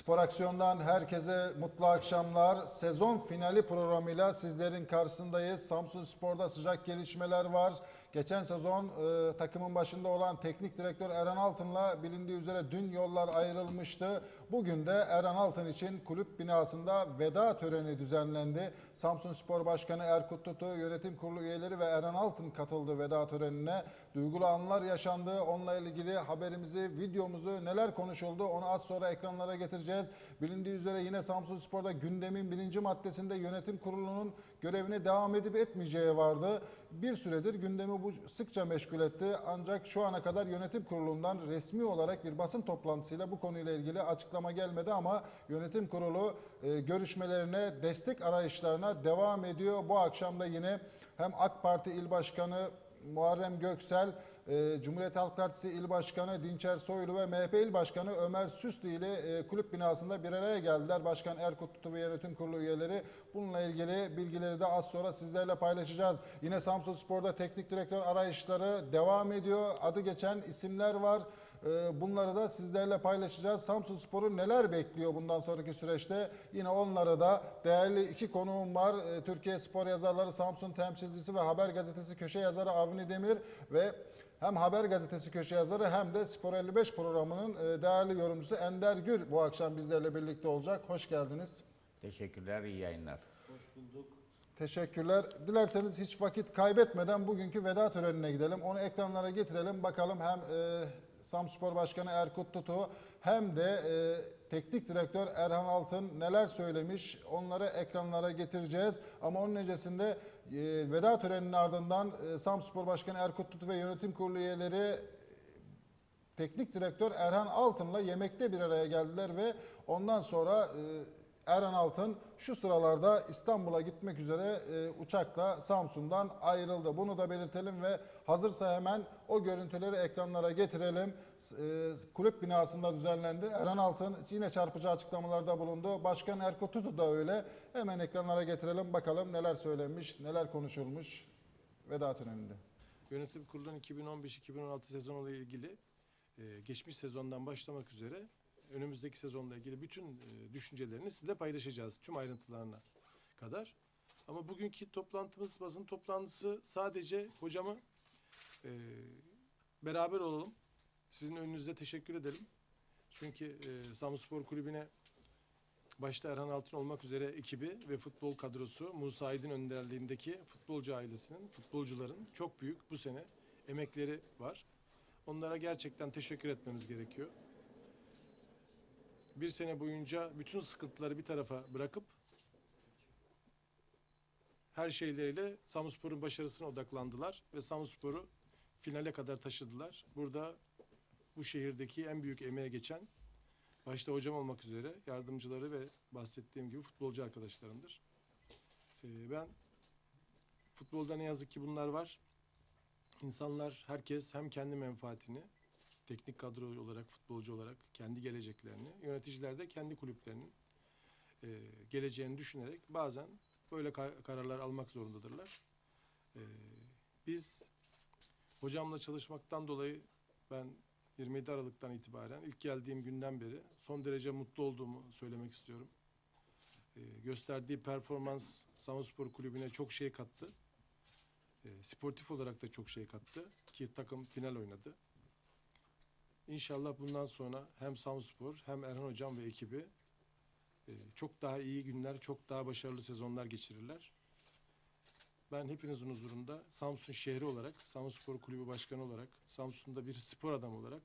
Spor Aksiyon'dan herkese mutlu akşamlar. Sezon finali programıyla sizlerin karşısındayız. Samsun Spor'da sıcak gelişmeler var. Geçen sezon e, takımın başında olan teknik direktör Eren Altın'la bilindiği üzere dün yollar ayrılmıştı. Bugün de Eren Altın için kulüp binasında veda töreni düzenlendi. Samsun Spor Başkanı Erkut Tutu, yönetim kurulu üyeleri ve Eren Altın katıldı veda törenine. Duygulu anlar yaşandı. Onunla ilgili haberimizi, videomuzu neler konuşuldu onu az sonra ekranlara getireceğiz. Bilindiği üzere yine Samsun Spor'da gündemin birinci maddesinde yönetim kurulunun görevine devam edip etmeyeceği vardı. Bir süredir gündemi bu sıkça meşgul etti. Ancak şu ana kadar yönetim kurulundan resmi olarak bir basın toplantısıyla bu konuyla ilgili açıklama gelmedi ama yönetim kurulu e, görüşmelerine, destek arayışlarına devam ediyor. Bu akşam da yine hem AK Parti İl Başkanı Muharrem Göksel, e, Cumhuriyet Halk Partisi İl Başkanı Dinçer Soylu ve MHP İl Başkanı Ömer Süslü ile e, kulüp binasında bir araya geldiler. Başkan Erkut Tutu ve yönetim kurulu üyeleri. Bununla ilgili bilgileri de az sonra sizlerle paylaşacağız. Yine Samsun Spor'da teknik direktör arayışları devam ediyor. Adı geçen isimler var. E, Bunları da sizlerle paylaşacağız. Samsun Spor'u neler bekliyor bundan sonraki süreçte? Yine onları da değerli iki konuğum var. E, Türkiye Spor Yazarları Samsun temsilcisi ve Haber Gazetesi köşe yazarı Avni Demir ve hem Haber Gazetesi köşe yazarı hem de Spor 55 programının e, değerli yorumcusu Ender Gür bu akşam bizlerle birlikte olacak. Hoş geldiniz. Teşekkürler, iyi yayınlar. Teşekkürler. Dilerseniz hiç vakit kaybetmeden bugünkü veda törenine gidelim. Onu ekranlara getirelim. Bakalım hem e, Samspor Başkanı Erkut Tutu hem de e, teknik direktör Erhan Altın neler söylemiş onları ekranlara getireceğiz. Ama onun öncesinde e, veda töreninin ardından e, Samspor Başkanı Erkut Tutu ve yönetim kurulu üyeleri teknik direktör Erhan Altın'la yemekte bir araya geldiler ve ondan sonra e, Erhan Altın şu sıralarda İstanbul'a gitmek üzere e, uçakla Samsun'dan ayrıldı. Bunu da belirtelim ve hazırsa hemen o görüntüleri ekranlara getirelim. E, kulüp binasında düzenlendi. Erhan Altın yine çarpıcı açıklamalarda bulundu. Başkan Erkut Tutu da öyle. Hemen ekranlara getirelim bakalım neler söylenmiş, neler konuşulmuş veda töreninde. Yönetim kurulunun 2015-2016 sezonuyla ilgili e, geçmiş sezondan başlamak üzere önümüzdeki sezonla ilgili bütün e, düşüncelerini sizle paylaşacağız tüm ayrıntılarına kadar. Ama bugünkü toplantımız basın toplantısı sadece hocamı e, beraber olalım. Sizin önünüzde teşekkür edelim. Çünkü e, Samspor Kulübü'ne başta Erhan Altın olmak üzere ekibi ve futbol kadrosu Musa Aydın önderliğindeki futbolcu ailesinin, futbolcuların çok büyük bu sene emekleri var. Onlara gerçekten teşekkür etmemiz gerekiyor. Bir sene boyunca bütün sıkıntıları bir tarafa bırakıp her şeyleriyle Samspor'un başarısına odaklandılar ve Samspor'u finale kadar taşıdılar. Burada bu şehirdeki en büyük emeğe geçen başta hocam olmak üzere yardımcıları ve bahsettiğim gibi futbolcu arkadaşlarımdır. Ee, ben futbolda ne yazık ki bunlar var. İnsanlar, herkes hem kendi menfaatini, teknik kadro olarak, futbolcu olarak kendi geleceklerini, yöneticiler de kendi kulüplerinin e, geleceğini düşünerek bazen böyle ka- kararlar almak zorundadırlar. E, biz hocamla çalışmaktan dolayı ben 27 Aralık'tan itibaren ilk geldiğim günden beri son derece mutlu olduğumu söylemek istiyorum. E, gösterdiği performans Samspor Kulübü'ne çok şey kattı. E, sportif olarak da çok şey kattı ki takım final oynadı. İnşallah bundan sonra hem Samspor hem Erhan Hocam ve ekibi e, çok daha iyi günler, çok daha başarılı sezonlar geçirirler. Ben hepinizin huzurunda Samsun şehri olarak, Samspor Kulübü Başkanı olarak, Samsun'da bir spor adamı olarak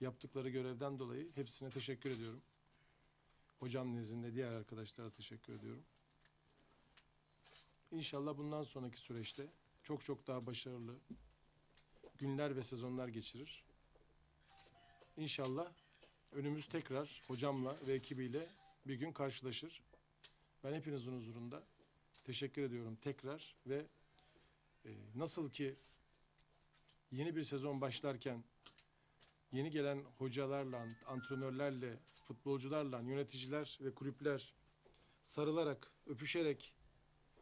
yaptıkları görevden dolayı hepsine teşekkür ediyorum. Hocam nezdinde diğer arkadaşlara teşekkür ediyorum. İnşallah bundan sonraki süreçte çok çok daha başarılı günler ve sezonlar geçirir. İnşallah önümüz tekrar hocamla ve ekibiyle bir gün karşılaşır. Ben hepinizin huzurunda teşekkür ediyorum tekrar ve e, nasıl ki yeni bir sezon başlarken yeni gelen hocalarla, antrenörlerle, futbolcularla, yöneticiler ve kulüpler sarılarak, öpüşerek,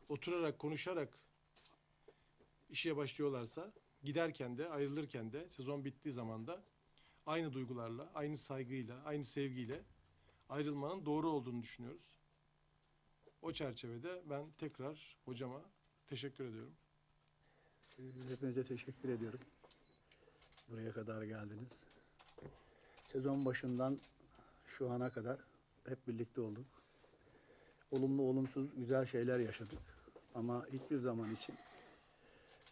oturarak, konuşarak işe başlıyorlarsa giderken de ayrılırken de sezon bittiği zaman da aynı duygularla, aynı saygıyla, aynı sevgiyle, ayrılmanın doğru olduğunu düşünüyoruz. O çerçevede ben tekrar hocama teşekkür ediyorum. Ee, Hepinize teşekkür ediyorum. Buraya kadar geldiniz. Sezon başından şu ana kadar hep birlikte olduk. Olumlu olumsuz güzel şeyler yaşadık. Ama hiçbir zaman için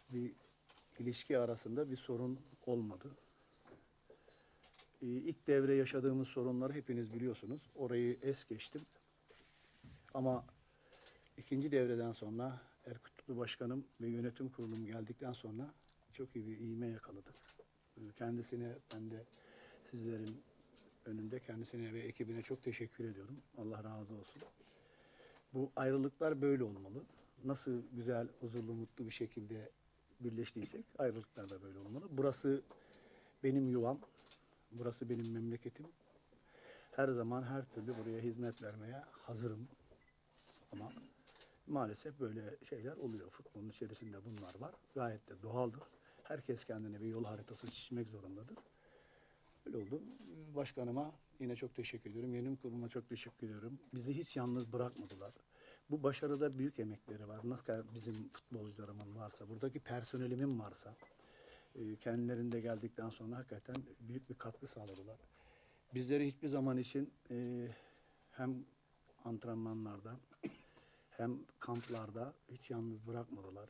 bir ilişki arasında bir sorun olmadı. Ee, İlk devre yaşadığımız sorunları hepiniz biliyorsunuz. Orayı es geçtim. Ama ikinci devreden sonra Erkut Tutlu Başkanım ve yönetim kurulum geldikten sonra çok iyi bir iğme yakaladık. Ee, Kendisine ben de sizlerin önünde kendisine ve ekibine çok teşekkür ediyorum. Allah razı olsun. Bu ayrılıklar böyle olmalı. Nasıl güzel, huzurlu, mutlu bir şekilde birleştiysek ayrılıklar da böyle olmalı. Burası benim yuvam. Burası benim memleketim. Her zaman her türlü buraya hizmet vermeye hazırım. Ama maalesef böyle şeyler oluyor. Futbolun içerisinde bunlar var. Gayet de doğaldır. Herkes kendine bir yol haritası çizmek zorundadır. Öyle oldu. Başkanıma yine çok teşekkür ediyorum. Yönetim kuruluna çok teşekkür ediyorum. Bizi hiç yalnız bırakmadılar. Bu başarıda büyük emekleri var. Nasıl bizim futbolcularımın varsa, buradaki personelimin varsa, kendilerinde geldikten sonra hakikaten büyük bir katkı sağladılar. Bizleri hiçbir zaman için e, hem antrenmanlarda hem kamplarda hiç yalnız bırakmadılar.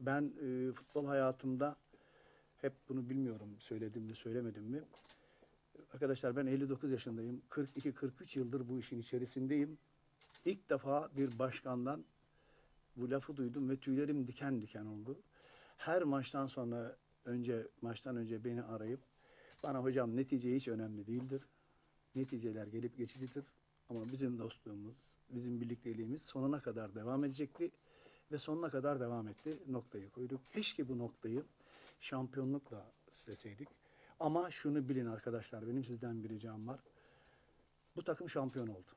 Ben e, futbol hayatımda hep bunu bilmiyorum söyledim mi söylemedim mi. Arkadaşlar ben 59 yaşındayım. 42-43 yıldır bu işin içerisindeyim. İlk defa bir başkandan bu lafı duydum ve tüylerim diken diken oldu. Her maçtan sonra önce maçtan önce beni arayıp bana hocam netice hiç önemli değildir. Neticeler gelip geçicidir. Ama bizim dostluğumuz, bizim birlikteliğimiz sonuna kadar devam edecekti. Ve sonuna kadar devam etti. Noktayı koyduk. Keşke bu noktayı şampiyonlukla süsleseydik. Ama şunu bilin arkadaşlar, benim sizden bir ricam var. Bu takım şampiyon oldu.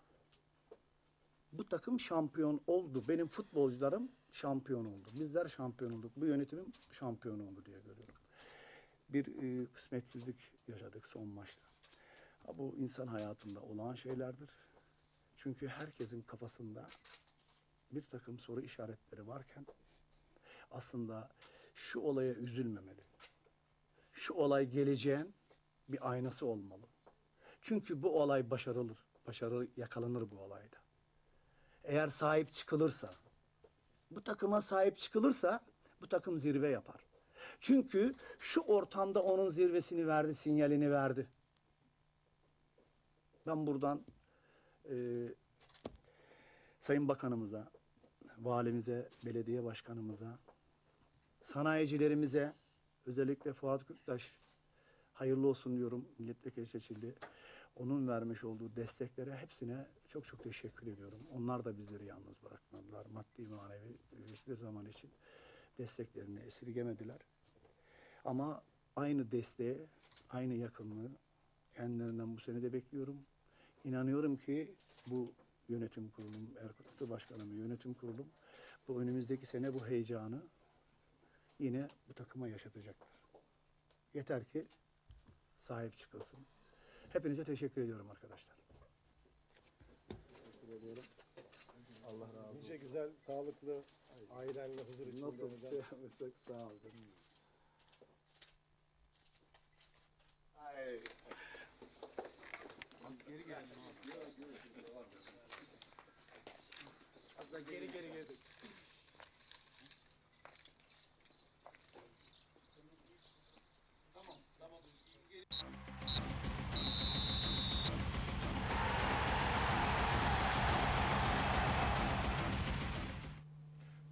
Bu takım şampiyon oldu. Benim futbolcularım şampiyon oldu. Bizler şampiyon olduk. Bu yönetimim şampiyon oldu diye görüyorum. Bir e, kısmetsizlik yaşadık son maçta. Ha, bu insan hayatında olağan şeylerdir. Çünkü herkesin kafasında bir takım soru işaretleri varken aslında şu olaya üzülmemeli. Şu olay geleceğin bir aynası olmalı. Çünkü bu olay başarılır. Başarı yakalanır bu olayda. Eğer sahip çıkılırsa, bu takıma sahip çıkılırsa bu takım zirve yapar. Çünkü şu ortamda onun zirvesini verdi, sinyalini verdi. Ben buradan e, Sayın Bakanımıza, valimize, belediye başkanımıza, sanayicilerimize, özellikle Fuat Kürktaş hayırlı olsun diyorum milletvekili seçildi. Onun vermiş olduğu desteklere hepsine çok çok teşekkür ediyorum. Onlar da bizleri yalnız bırakmadılar. Maddi manevi hiçbir zaman için desteklerini esirgemediler. Ama aynı desteği, aynı yakınlığı kendilerinden bu sene de bekliyorum. İnanıyorum ki bu yönetim kurulum, Erkut Kutlu Başkanım yönetim kurulum bu önümüzdeki sene bu heyecanı yine bu takıma yaşatacaktır. Yeter ki sahip çıkılsın. Hepinize teşekkür ediyorum arkadaşlar. Teşekkür ediyorum. Allah razı olsun. Nice güzel, sağlıklı, ailenle huzur içinde Nasıl şey yapırsak sağ olun.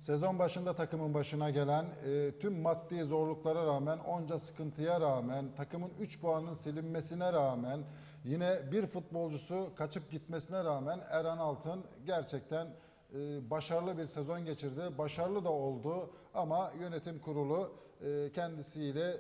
Sezon başında takımın başına gelen e, tüm maddi zorluklara rağmen onca sıkıntıya rağmen takımın 3 puanın silinmesine rağmen yine bir futbolcusu kaçıp gitmesine rağmen Eren Altın gerçekten e, başarılı bir sezon geçirdi. Başarılı da oldu ama yönetim kurulu e, kendisiyle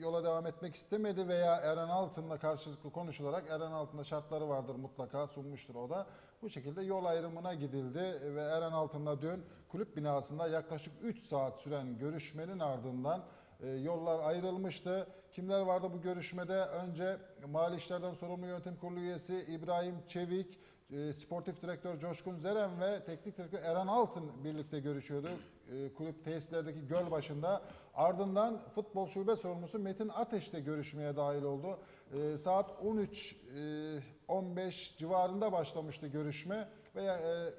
yola devam etmek istemedi veya Eren Altın'la karşılıklı konuşularak Eren Altın'da şartları vardır mutlaka sunmuştur o da. Bu şekilde yol ayrımına gidildi ve Eren Altın'la dün kulüp binasında yaklaşık 3 saat süren görüşmenin ardından e, yollar ayrılmıştı. Kimler vardı bu görüşmede? Önce Mali İşlerden Sorumlu Yönetim Kurulu üyesi İbrahim Çevik, e, Sportif Direktör Coşkun Zeren ve Teknik Direktör Eren Altın birlikte görüşüyordu. E, Kulüp tesislerdeki göl başında. Ardından futbol şube sorumlusu Metin Ateş de görüşmeye dahil oldu. E, Saat 13.15 civarında başlamıştı görüşme ve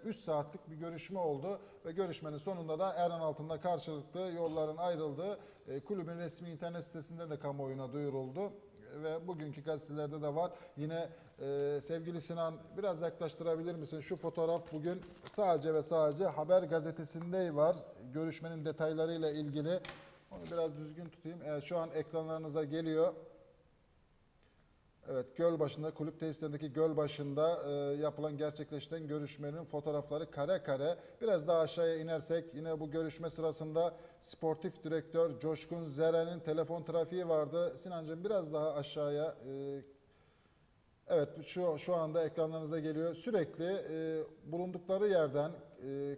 3 saatlik bir görüşme oldu ve görüşmenin sonunda da Eren Altın'da karşılıklı yolların ayrıldığı e, kulübün resmi internet sitesinde de kamuoyuna duyuruldu ve bugünkü gazetelerde de var. Yine e, sevgili Sinan biraz yaklaştırabilir misin? Şu fotoğraf bugün sadece ve sadece Haber gazetesinde var. Görüşmenin detaylarıyla ilgili. Onu biraz düzgün tutayım. Evet, şu an ekranlarınıza geliyor. Evet, göl başında, kulüp tesislerindeki göl başında e, yapılan gerçekleştiren görüşmenin fotoğrafları kare kare. Biraz daha aşağıya inersek yine bu görüşme sırasında sportif direktör Coşkun Zeren'in telefon trafiği vardı. Sinancığım biraz daha aşağıya e, Evet şu şu anda ekranlarınıza geliyor. Sürekli e, bulundukları yerden e,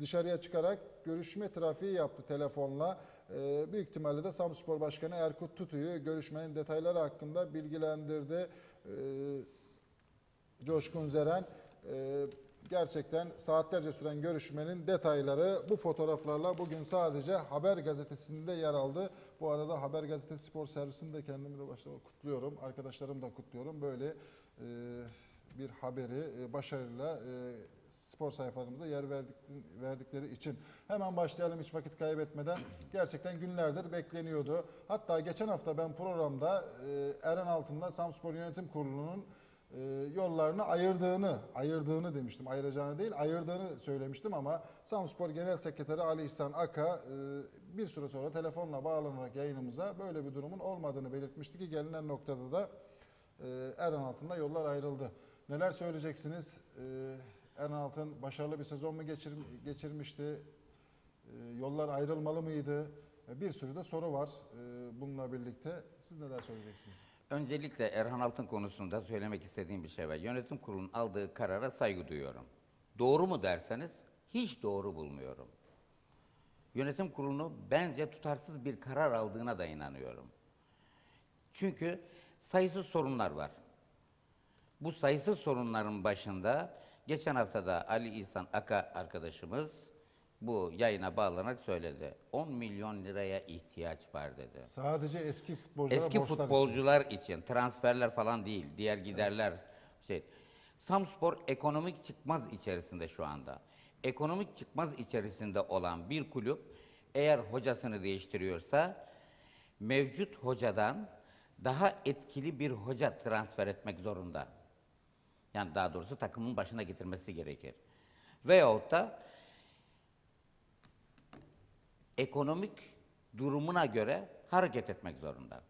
dışarıya çıkarak görüşme trafiği yaptı telefonla. E, büyük ihtimalle de Samspor Başkanı Erkut Tutu'yu görüşmenin detayları hakkında bilgilendirdi. E, Coşkun Zeren e, gerçekten saatlerce süren görüşmenin detayları bu fotoğraflarla bugün sadece Haber Gazetesi'nde yer aldı. Bu arada Haber Gazetesi Spor Servisini de kendimi de başta kutluyorum. Arkadaşlarım da kutluyorum. Böyle bir haberi e, başarıyla e, spor sayfalarımıza yer verdik, verdikleri için. Hemen başlayalım hiç vakit kaybetmeden. Gerçekten günlerdir bekleniyordu. Hatta geçen hafta ben programda e, Eren Altın'da Samspor Yönetim Kurulu'nun e, yollarını ayırdığını, ayırdığını demiştim. Ayıracağını değil, ayırdığını söylemiştim ama Samspor Genel Sekreteri Ali İhsan Aka e, bir süre sonra telefonla bağlanarak yayınımıza böyle bir durumun olmadığını belirtmişti ki gelinen noktada da Eren Altın'da yollar ayrıldı. Neler söyleyeceksiniz? E, Eren Altın başarılı bir sezon mu geçir, geçirmişti? E, yollar ayrılmalı mıydı? E, Bir sürü de soru var e, bununla birlikte. Siz neler söyleyeceksiniz? Öncelikle Erhan Altın konusunda söylemek istediğim bir şey var. Yönetim kurulunun aldığı karara saygı duyuyorum. Doğru mu derseniz hiç doğru bulmuyorum. Yönetim kurulunu bence tutarsız bir karar aldığına da inanıyorum. Çünkü sayısız sorunlar var. Bu sayısız sorunların başında geçen hafta da Ali İhsan Aka arkadaşımız bu yayına bağlanarak söyledi. 10 milyon liraya ihtiyaç var dedi. Sadece eski futbolculara Eski borçlar için. futbolcular için. transferler falan değil, diğer giderler şey. Samspor ekonomik çıkmaz içerisinde şu anda. Ekonomik çıkmaz içerisinde olan bir kulüp eğer hocasını değiştiriyorsa mevcut hocadan daha etkili bir hoca transfer etmek zorunda. Yani daha doğrusu takımın başına getirmesi gerekir. Veyahut da ekonomik durumuna göre hareket etmek zorunda.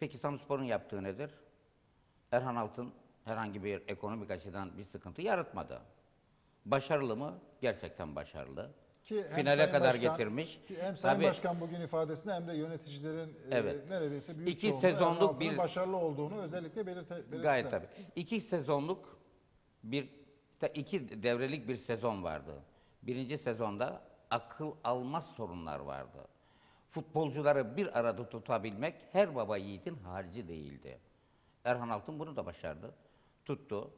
Peki Samspor'un yaptığı nedir? Erhan Altın herhangi bir ekonomik açıdan bir sıkıntı yaratmadı. Başarılı mı? Gerçekten başarılı. Ki hem Finale Sayın kadar Başkan- getirmiş. Ki hem Sayın Tabii, Başkan bugün ifadesinde hem de yöneticilerin e, Evet. neredeyse büyük İki sezonluk bir- başarılı olduğunu özellikle belirte, belirttiler. Gayet tabii. İki sezonluk bir iki devrelik bir sezon vardı. Birinci sezonda akıl almaz sorunlar vardı. Futbolcuları bir arada tutabilmek her baba yiğidin harcı değildi. Erhan Altın bunu da başardı. Tuttu.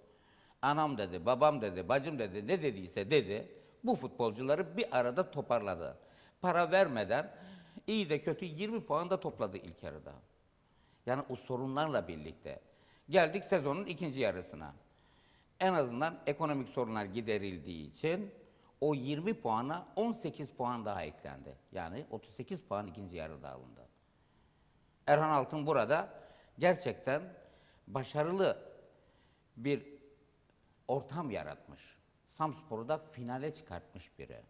Anam dedi, babam dedi, bacım dedi, ne dediyse dedi. Bu futbolcuları bir arada toparladı. Para vermeden iyi de kötü 20 puan da topladı ilk yarıda. Yani o sorunlarla birlikte. Geldik sezonun ikinci yarısına. En azından ekonomik sorunlar giderildiği için o 20 puana 18 puan daha eklendi. Yani 38 puan ikinci yarıda alındı. Erhan Altın burada gerçekten başarılı bir ortam yaratmış. Samspor'u da finale çıkartmış biri.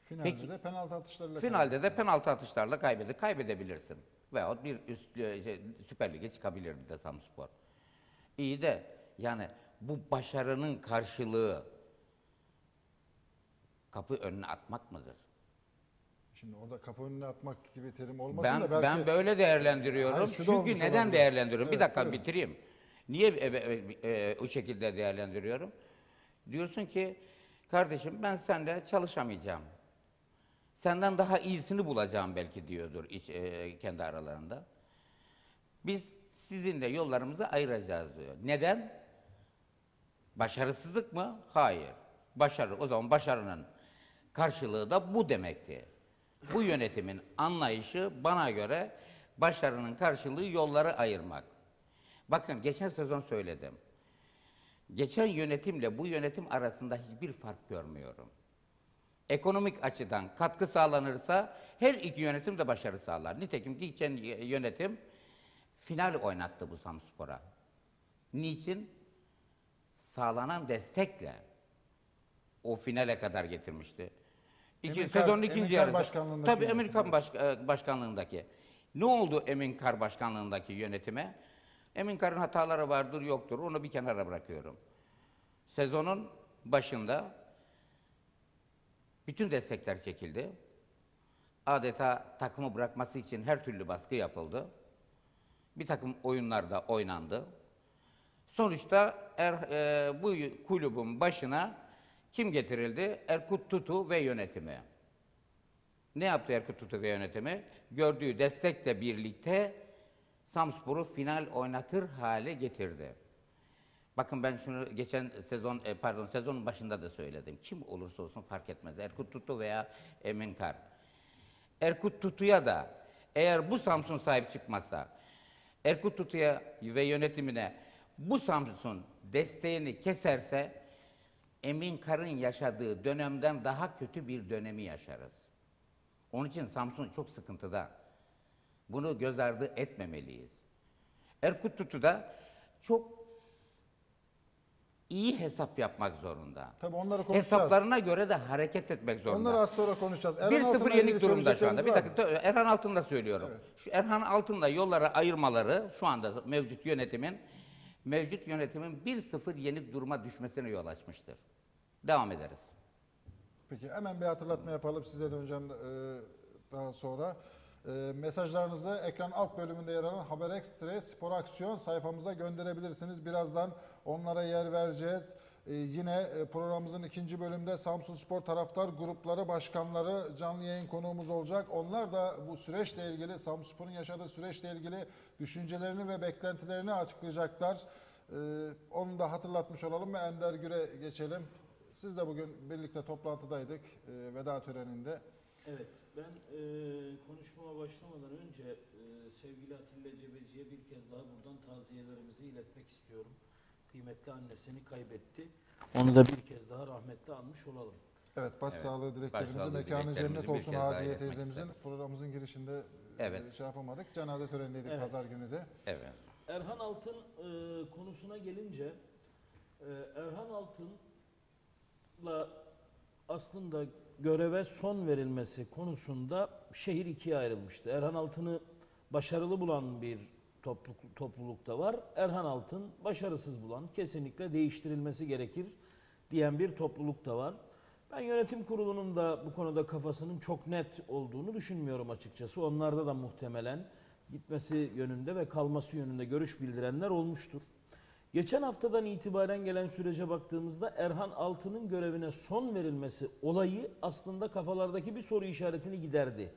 Finalde Peki. de penaltı atışlarıyla Finalde de penaltı atışlarla kaybedip kaybedebilirsin. Veyahut bir üst e, şey, Süper Lig'e çıkabilirdi de Samspor. İyi de yani bu başarının karşılığı kapı önüne atmak mıdır? Şimdi orada kapı önüne atmak gibi terim olmasın Ben da belki ben böyle değerlendiriyorum. Hayır, Çünkü neden olabilir. değerlendiriyorum? bir Evet, dakika buyurun. bitireyim. Niye e, e, e, o şekilde değerlendiriyorum? Diyorsun ki kardeşim ben seninle çalışamayacağım. Senden daha iyisini bulacağım belki diyordur iç, e, kendi aralarında. Biz sizinle yollarımızı ayıracağız diyor. Neden? Başarısızlık mı? Hayır. Başarı. O zaman başarının karşılığı da bu demekti. Bu yönetimin anlayışı bana göre başarının karşılığı yolları ayırmak. Bakın geçen sezon söyledim. Geçen yönetimle bu yönetim arasında hiçbir fark görmüyorum. Ekonomik açıdan katkı sağlanırsa her iki yönetim de başarı sağlar. Nitekim geçen yönetim final oynattı bu Samspor'a. Niçin? Sağlanan destekle o finale kadar getirmişti. İki, Emin sezonun ikinci yarısı. başkanlığındaki Tabii. Kar baş- başkanlığındaki. Ne oldu Emin Kar başkanlığındaki yönetime? Emin Kar'ın hataları vardır yoktur onu bir kenara bırakıyorum. Sezonun başında bütün destekler çekildi. Adeta takımı bırakması için her türlü baskı yapıldı. Bir takım oyunlar da oynandı. Sonuçta er, e, bu kulübün başına kim getirildi? Erkut Tutu ve yönetimi. Ne yaptı Erkut Tutu ve yönetimi? Gördüğü destekle birlikte Samspor'u final oynatır hale getirdi. Bakın ben şunu geçen sezon e, pardon sezonun başında da söyledim. Kim olursa olsun fark etmez. Erkut Tutu veya Emin Kar. Erkut Tutu'ya da eğer bu Samsun sahip çıkmazsa Erkut Tutu'ya ve yönetimine bu Samsun desteğini keserse Emin Kar'ın yaşadığı dönemden daha kötü bir dönemi yaşarız. Onun için Samsun çok sıkıntıda. Bunu göz ardı etmemeliyiz. Erkut Tutu da çok iyi hesap yapmak zorunda. Tabii onları konuşacağız. Hesaplarına göre de hareket etmek zorunda. Onları az sonra konuşacağız. Erhan Altın'la 1-0 ilgili yenik durumda şu anda. Bir dakika Erhan Altın da söylüyorum. Şu Erhan Altın'la yolları ayırmaları şu anda mevcut yönetimin mevcut yönetimin 1-0 yenik duruma düşmesine yol açmıştır. Devam ederiz. Peki hemen bir hatırlatma yapalım. Size döneceğim e, daha sonra. E, mesajlarınızı ekran alt bölümünde yer alan Haber Ekstra Spor Aksiyon sayfamıza gönderebilirsiniz. Birazdan onlara yer vereceğiz. E, yine e, programımızın ikinci bölümünde Samsun Spor Taraftar Grupları Başkanları canlı yayın konuğumuz olacak. Onlar da bu süreçle ilgili, Samsun Spor'un yaşadığı süreçle ilgili düşüncelerini ve beklentilerini açıklayacaklar. E, onu da hatırlatmış olalım ve Ender Gür'e geçelim. Siz de bugün birlikte toplantıdaydık e, veda töreninde. Evet, ben e, konuşmama başlamadan önce e, sevgili Atilla Cebeci'ye bir kez daha buradan taziyelerimizi iletmek istiyorum. Kıymetli annesini kaybetti. Onu da bir kez daha rahmetle anmış olalım. Evet, başsağlığı dileklerimizi, başsağlığı mekanı dileklerimizi cennet olsun Hadiye teyzemizin. Programımızın girişinde e, Evet. şey yapamadık. Cenaze törenindeydik Evet. pazar günü de. Evet. Erhan Altın e, konusuna gelince, e, Erhan Altın'la aslında göreve son verilmesi konusunda şehir ikiye ayrılmıştı. Erhan Altın'ı başarılı bulan bir topluluk, toplulukta var. Erhan Altın başarısız bulan, kesinlikle değiştirilmesi gerekir diyen bir topluluk da var. Ben yönetim kurulunun da bu konuda kafasının çok net olduğunu düşünmüyorum açıkçası. Onlarda da muhtemelen gitmesi yönünde ve kalması yönünde görüş bildirenler olmuştur. Geçen haftadan itibaren gelen sürece baktığımızda Erhan Altın'ın görevine son verilmesi olayı aslında kafalardaki bir soru işaretini giderdi.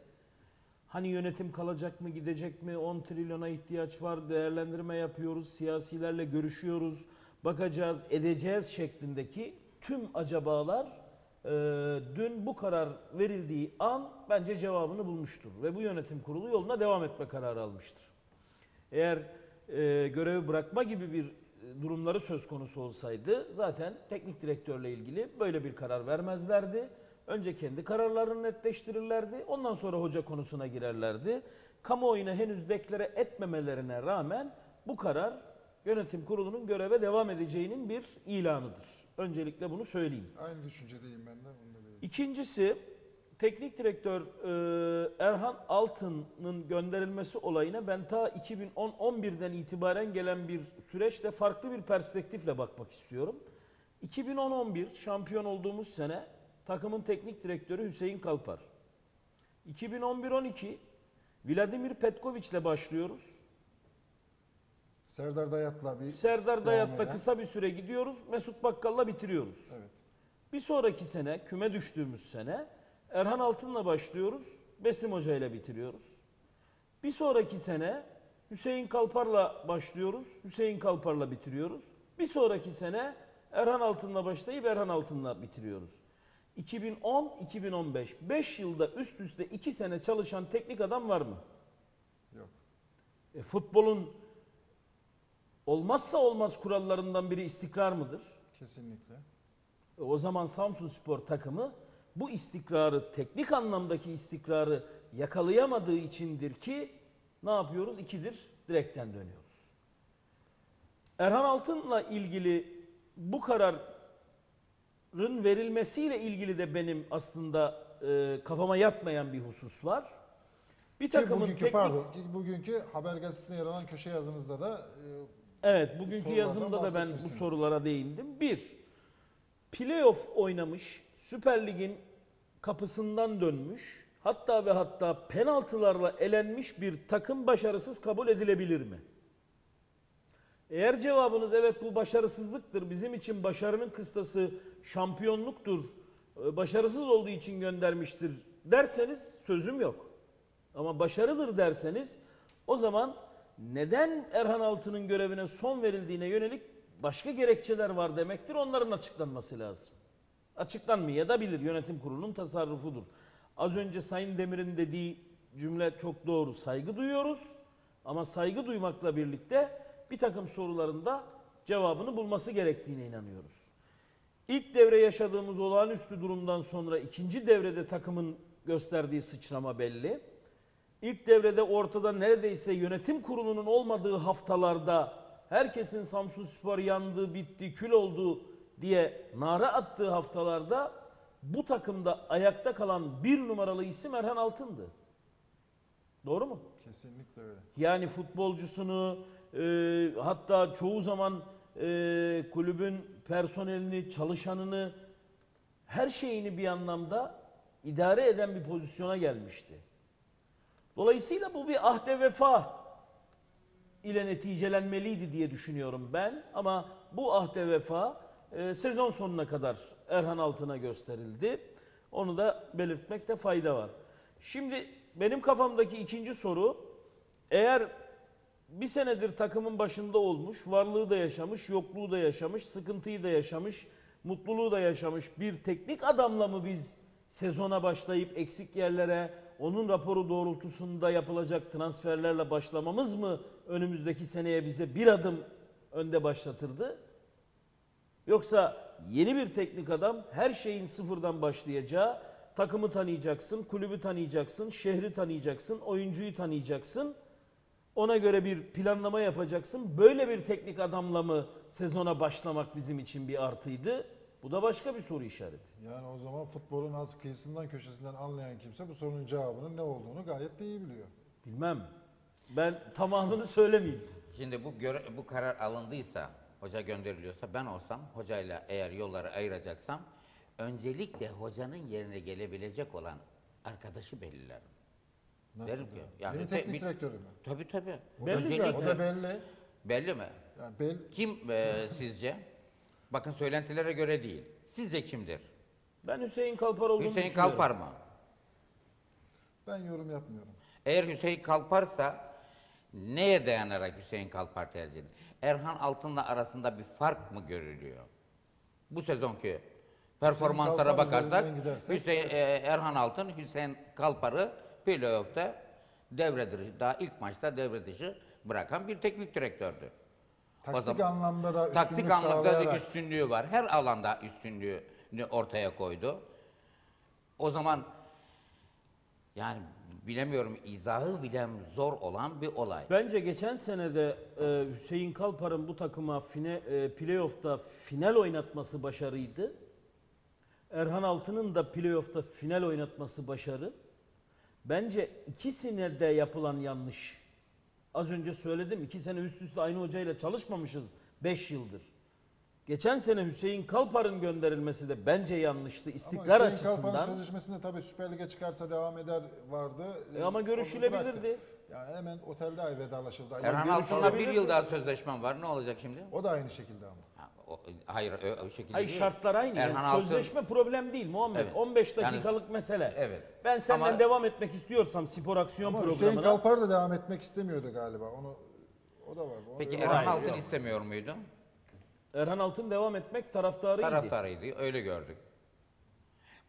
Hani yönetim kalacak mı, gidecek mi? 10 trilyona ihtiyaç var, değerlendirme yapıyoruz, siyasilerle görüşüyoruz, bakacağız, edeceğiz şeklindeki tüm acabalar e, dün bu karar verildiği an bence cevabını bulmuştur. Ve bu yönetim kurulu yoluna devam etme kararı almıştır. Eğer e, görevi bırakma gibi bir durumları söz konusu olsaydı zaten teknik direktörle ilgili böyle bir karar vermezlerdi. Önce kendi kararlarını netleştirirlerdi. Ondan sonra hoca konusuna girerlerdi. Kamuoyuna henüz deklare etmemelerine rağmen bu karar yönetim kurulunun göreve devam edeceğinin bir ilanıdır. Öncelikle bunu söyleyeyim. Aynı düşüncedeyim ben de. Onu da belirteyim. İkincisi teknik direktör e, Erhan Altın'ın gönderilmesi olayına ben ta 2010-11'den itibaren gelen bir süreçte farklı bir perspektifle bakmak istiyorum. 2010-11 şampiyon olduğumuz sene takımın teknik direktörü Hüseyin Kalpar. 2011-12 Vladimir Petkovic ile başlıyoruz. Serdar Dayat'la bir Serdar Dayat'la kısa bir süre gidiyoruz. Mesut Bakkal'la bitiriyoruz. Evet. Bir sonraki sene küme düştüğümüz sene Erhan Altın'la başlıyoruz. Besim Hoca ile bitiriyoruz. Bir sonraki sene Hüseyin Kalpar'la başlıyoruz. Hüseyin Kalpar'la bitiriyoruz. Bir sonraki sene Erhan Altın'la başlayıp Erhan Altın'la bitiriyoruz. 2010-2015 5 yılda üst üste 2 sene çalışan teknik adam var mı? Yok. E, futbolun olmazsa olmaz kurallarından biri istikrar mıdır? Kesinlikle. E, o zaman Samsun Spor takımı bu istikrarı, teknik anlamdaki istikrarı yakalayamadığı içindir ki ne yapıyoruz? İkidir, direkten dönüyoruz. Erhan Altın'la ilgili bu kararın verilmesiyle ilgili de benim aslında e, kafama yatmayan bir husus var. Bir takımın bugünkü teknik... pardon, bugünkü haber gazetesine yer alan köşe yazınızda da e, Evet, bugünkü yazımda da ben bu sorulara değindim. Bir, playoff oynamış, Süper Lig'in kapısından dönmüş, hatta ve hatta penaltılarla elenmiş bir takım başarısız kabul edilebilir mi? Eğer cevabınız evet bu başarısızlıktır, bizim için başarının kıstası şampiyonluktur, e, başarısız olduğu için göndermiştir derseniz sözüm yok. Ama başarıdır derseniz o zaman neden Erhan Altun'un görevine son verildiğine yönelik başka gerekçeler var demektir. Onların açıklanması lazım. Açıklanmaya da bilir. Yönetim kurulunun tasarrufudur. Az önce Sayın Demir'in dediği cümle çok doğru. Saygı duyuyoruz. Ama saygı duymakla birlikte bir takım sorularında cevabını bulması gerektiğine inanıyoruz. İlk devre yaşadığımız olağanüstü durumdan sonra ikinci devrede takımın gösterdiği sıçrama belli. İlk devrede ortada neredeyse yönetim kurulunun olmadığı haftalarda herkesin Samsun Spor yandı, bitti, kül oldu diye nara attığı haftalarda bu takımda ayakta kalan bir numaralı isim Erhan Altın'dı. Doğru mu? kesinlikle öyle. Yani futbolcusunu e, hatta çoğu zaman e, kulübün personelini, çalışanını her şeyini bir anlamda idare eden bir pozisyona gelmişti. Dolayısıyla bu bir ahde vefa ile neticelenmeliydi diye düşünüyorum ben. Ama bu ahde vefa e, sezon sonuna kadar Erhan Altın'a gösterildi. Onu da belirtmekte fayda var. Şimdi benim kafamdaki ikinci soru eğer bir senedir takımın başında olmuş, varlığı da yaşamış, yokluğu da yaşamış, sıkıntıyı da yaşamış, mutluluğu da yaşamış bir teknik adamla mı biz sezona başlayıp eksik yerlere onun raporu doğrultusunda yapılacak transferlerle başlamamız mı önümüzdeki seneye bize bir adım önde başlatırdı? Yoksa yeni bir teknik adam her şeyin sıfırdan başlayacağı, takımı tanıyacaksın, kulübü tanıyacaksın, şehri tanıyacaksın, oyuncuyu tanıyacaksın. Ona göre bir planlama yapacaksın. Böyle bir teknik adamla mı sezona başlamak bizim için bir artıydı? Bu da başka bir soru işareti. Yani o zaman futbolun az kıyısından köşesinden anlayan kimse bu sorunun cevabının ne olduğunu gayet de iyi biliyor. Bilmem. Ben tamamını söylemeyeyim. Şimdi bu göre- bu karar alındıysa, hoca gönderiliyorsa ben olsam hocayla eğer yolları ayıracaksam öncelikle hocanın yerine gelebilecek olan arkadaşı belirlerim. Nasıl? Derim ki, yani? Yeni te- teknik direktörü mü? Tabii tabii. O Belli Öncelikle- o da belli. Belli mi? Yani belli. Kim e, sizce? Bakın söylentilere göre değil. Sizce kimdir? Ben Hüseyin Kalpar olduğunu Hüseyin. Kalpar mı? Ben yorum yapmıyorum. Eğer Hüseyin Kalpar'sa neye dayanarak Hüseyin Kalpar tercih edilir? Erhan Altın'la arasında bir fark mı görülüyor? Bu sezonki performanslara bakarsak Hüseyin, e, Erhan Altın Hüseyin Kalpar'ı playoff'ta devre dışı, daha ilk maçta devre dışı bırakan bir teknik direktördür. O Taktik zaman- anlamda da Taktik anlamda da üstünlüğü var. Her alanda üstünlüğünü ortaya koydu. O zaman yani bilemiyorum izahı bile zor olan bir olay. Bence geçen senede e, Hüseyin Kalpar'ın bu takıma fine, e, playoff'ta final oynatması başarıydı. Erhan Altın'ın da playoff'ta final oynatması başarı. Bence ikisine de yapılan yanlış. Az önce söyledim iki sene üst üste aynı hocayla çalışmamışız 5 yıldır. Geçen sene Hüseyin Kalpar'ın gönderilmesi de bence yanlıştı istikrar ama Hüseyin Kalpan'ın açısından. sözleşmesinde tabii Süper Lig'e çıkarsa devam eder vardı. E ama onu görüşülebilirdi. Yani hemen otelde ay vedalaşıldı. Erhan görüş Altın'la bir yıl daha sözleşmem var. Ne olacak şimdi? O da aynı şekilde ama. Ha, o, hayır o şekilde Hayır değil. şartlar aynı. Yani Erhan Altun- sözleşme problem değil Muhammed. Evet. 15 Yani- dakikalık mesele. Evet. Ben senden Ama- devam etmek istiyorsam spor aksiyon Ama programına. Hüseyin Kalpar da devam etmek istemiyordu galiba. Onu o da var. O Peki Erhan Altın yok. istemiyor muydu? Erhan Altın devam etmek taraftarıydı. Taraftarıydı. Öyle gördük.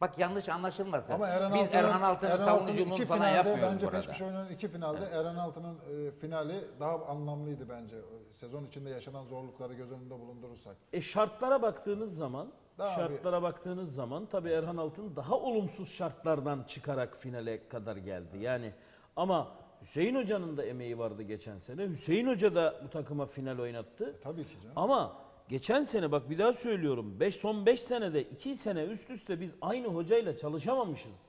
Bak yanlış anlaşılmasın. Ama Erhan Biz Erhan Erhan Altun'un savunuculuğunu iki falan finalde yapmıyoruz bence burada. peş peşe oynanan iki finalde Erhan Altun'un e, finali daha anlamlıydı bence. Sezon içinde yaşanan zorlukları göz önünde bulundurursak. E şartlara baktığınız zaman, Daha şartlara baktığınız zaman tabii Erhan Altın daha olumsuz şartlardan çıkarak finale kadar geldi. Yani ama Hüseyin Hoca'nın da emeği vardı geçen sene. Hüseyin Hoca da bu takıma final oynattı. Tabii ki canım. Ama geçen sene bak bir daha söylüyorum. 5 son 5 senede 2 sene üst üste biz aynı hocayla çalışamamışız.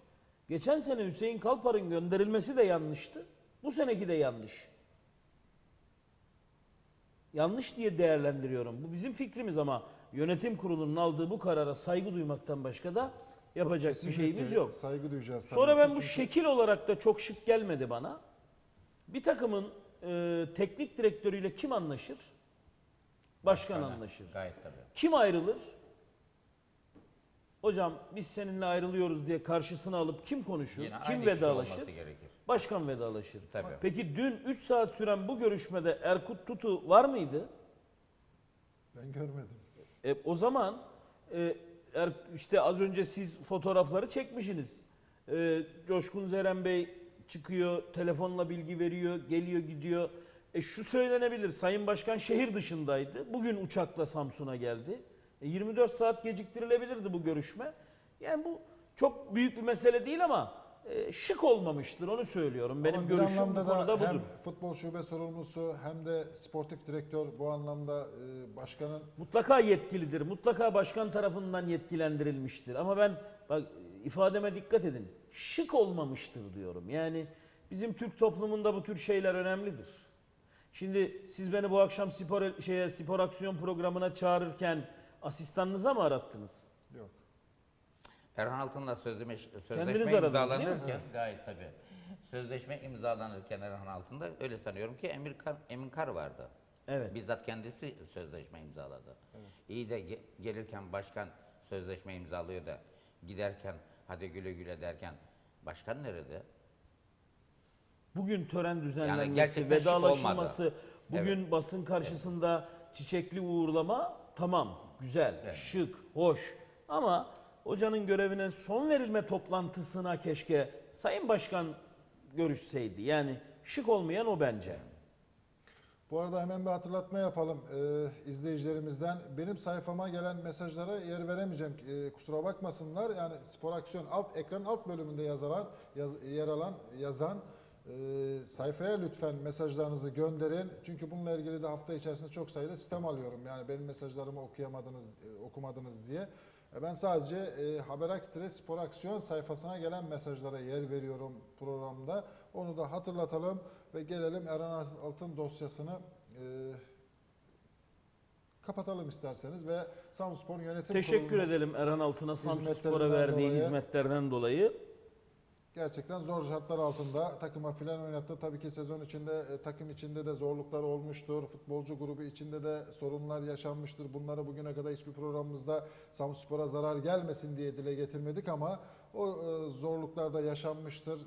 Geçen sene Hüseyin Kalpar'ın gönderilmesi de yanlıştı. Bu seneki de yanlış. Yanlış diye değerlendiriyorum. Bu bizim fikrimiz ama yönetim kurulunun aldığı bu karara saygı duymaktan başka da yapacak bir şeyimiz yok. Saygı duyacağız Sonra ben bu Çünkü- şekil olarak da çok şık gelmedi bana. Bir takımın e, teknik direktörüyle kim anlaşır? Başkan anlaşır. Gayet tabii. Kim ayrılır? Hocam biz seninle ayrılıyoruz diye karşısına alıp kim konuşur? Yine kim vedalaşır? Başkan vedalaşır. Tabii. Peki dün 3 saat süren bu görüşmede Erkut Tutu var mıydı? Ben görmedim. E, o zaman e, er, işte az önce siz fotoğrafları çekmişsiniz. E, Coşkun Zeren Bey çıkıyor, telefonla bilgi veriyor, geliyor gidiyor. E, şu söylenebilir, Sayın Başkan şehir dışındaydı. Bugün uçakla Samsun'a geldi. E, 24 saat geciktirilebilirdi bu görüşme. Yani bu çok büyük bir mesele değil ama e, şık olmamıştır onu söylüyorum. Benim Ama görüşüm bu anlamda konuda da budur. hem futbol şube sorumlusu hem de sportif direktör bu anlamda e, başkanın Mutlaka yetkilidir. Mutlaka başkan tarafından yetkilendirilmiştir. Ama ben bak ifademe dikkat edin. Şık olmamıştır diyorum. Yani bizim Türk toplumunda bu tür şeyler önemlidir. Şimdi siz beni bu akşam spor şeye spor aksiyon programına çağırırken asistanınıza mı arattınız? yok. Erhan Altın'la sözleşme, Kendiniz sözleşme imzalanırken gayet tabii. Sözleşme imzalanırken Erhan Altın'da öyle sanıyorum ki Emir Kar, Emin Kar vardı. Evet. Bizzat kendisi sözleşme imzaladı. İyi de ge- gelirken başkan sözleşme imzalıyor da giderken hadi güle güle derken başkan nerede? Bugün tören düzenlenmesi, şık vedalaşılması, bugün basın karşısında çiçekli uğurlama tamam, güzel, şık, hoş. Ama hocanın görevine son verilme toplantısına keşke Sayın Başkan görüşseydi. Yani şık olmayan o bence. Bu arada hemen bir hatırlatma yapalım e, izleyicilerimizden. Benim sayfama gelen mesajlara yer veremeyeceğim. E, kusura bakmasınlar. Yani Spor Aksiyon alt ekranın alt bölümünde yazılan yaz- yer alan yazan e, sayfaya lütfen mesajlarınızı gönderin. Çünkü bununla ilgili de hafta içerisinde çok sayıda sistem alıyorum. Yani benim mesajlarımı okuyamadınız, e, okumadınız diye. E, Ben sadece e, Haber Ekstra Spor Aksiyon sayfasına gelen mesajlara yer veriyorum programda. Onu da hatırlatalım ve gelelim Eren Altın dosyasını e, kapatalım isterseniz ve Samspor Yönetim Teşekkür edelim Erhan Altın'a Samsun Spor'a hizmetlerinden verdiği dolayı. hizmetlerden dolayı. Gerçekten zor şartlar altında takıma filan oynattı. Tabii ki sezon içinde e, takım içinde de zorluklar olmuştur. Futbolcu grubu içinde de sorunlar yaşanmıştır. Bunları bugüne kadar hiçbir programımızda Samspor'a zarar gelmesin diye dile getirmedik ama o e, zorluklar da yaşanmıştır.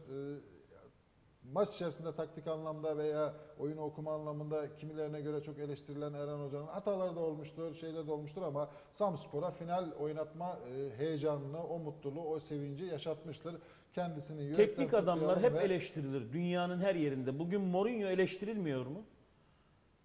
Maç içerisinde taktik anlamda veya oyunu okuma anlamında kimilerine göre çok eleştirilen Eren Hoca'nın hataları da olmuştur, şeyler de olmuştur ama Samspor'a final oynatma e, heyecanını, o mutluluğu, o sevinci yaşatmıştır. Kendisini Teknik adamlar hep ve eleştirilir dünyanın her yerinde. Bugün Mourinho eleştirilmiyor mu?